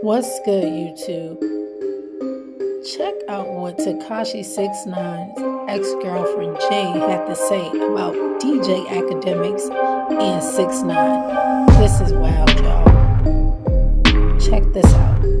What's good, YouTube? Check out what Tekashi 69's ex girlfriend Jade had to say about DJ Akademiks and 6 9 This is wild, y'all. Check this out.